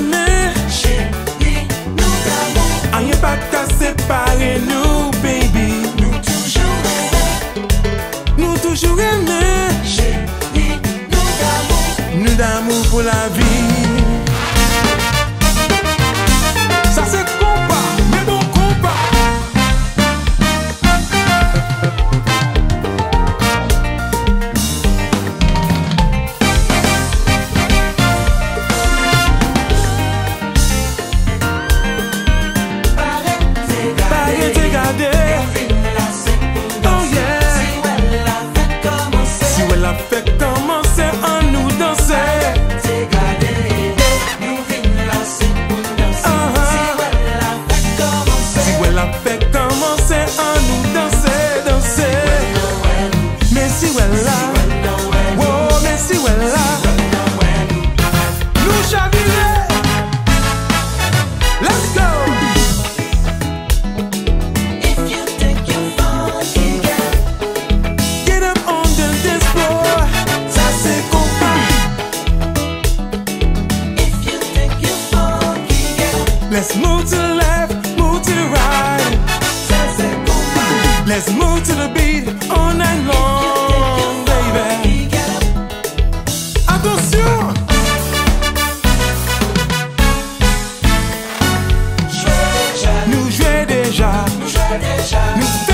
mè Che ni nou d'amou A yon pa ta separe nou, baby. Nou toujou mè Nou toujou mè Che ni nou d'amou Nou d'amou pou la Let's move to the left, move to the right. Let's move to the beat all night long, baby. Attention! Nous jouons déjà. Nous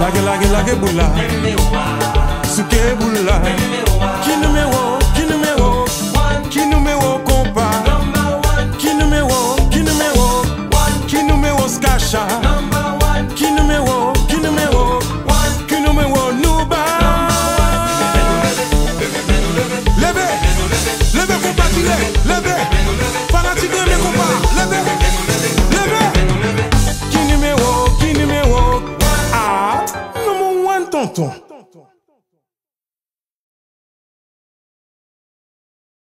Lage lage lage boula. Suke boula. Ki nume longtemps.